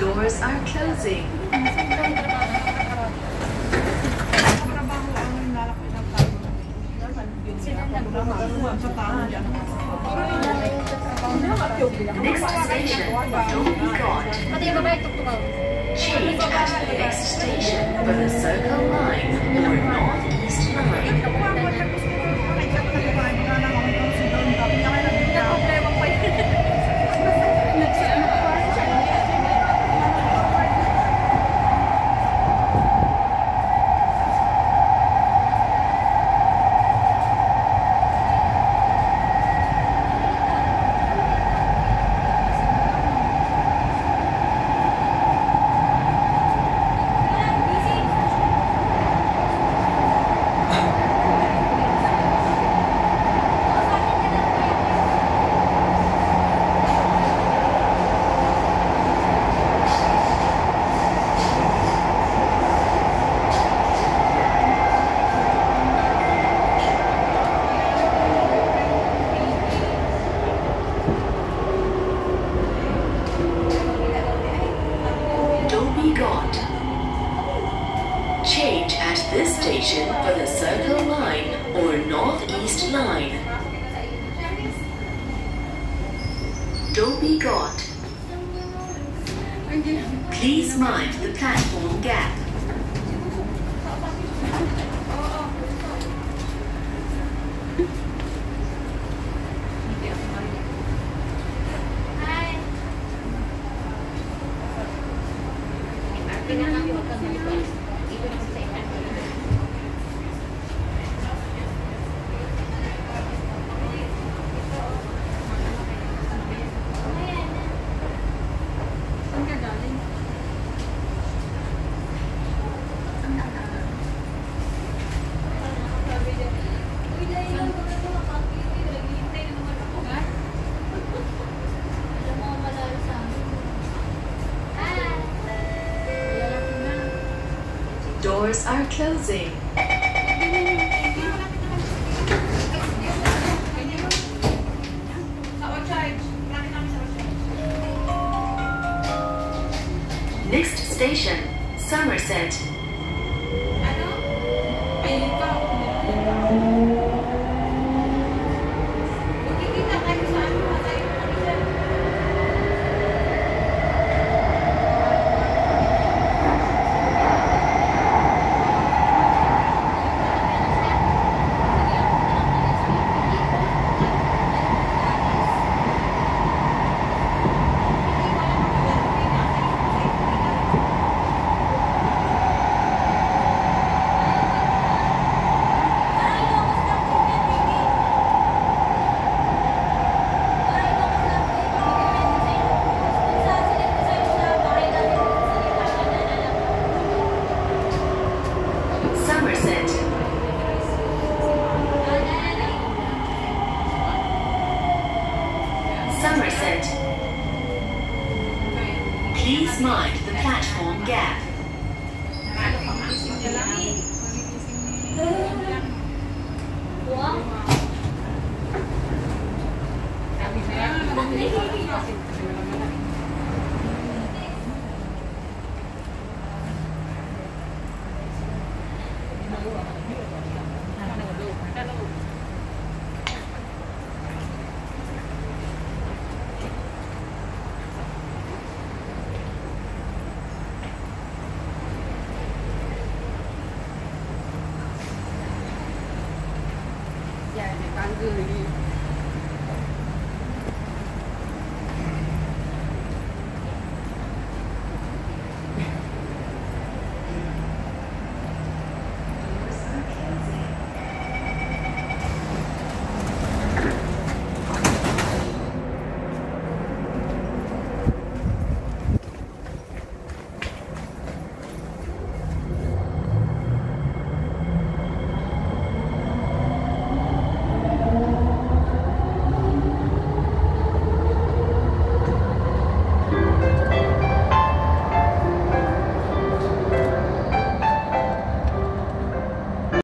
Doors are closing. Next station, yung. Change at the next station for the Circle Line or Northeast Line. Problema pa yun. Dhoby Ghaut. Change at this station for the Circle Line or Northeast Line. Dhoby Ghaut. Please mind the platform gap. Doors are closing. Next station, Somerset. Mind the platform gap. Good.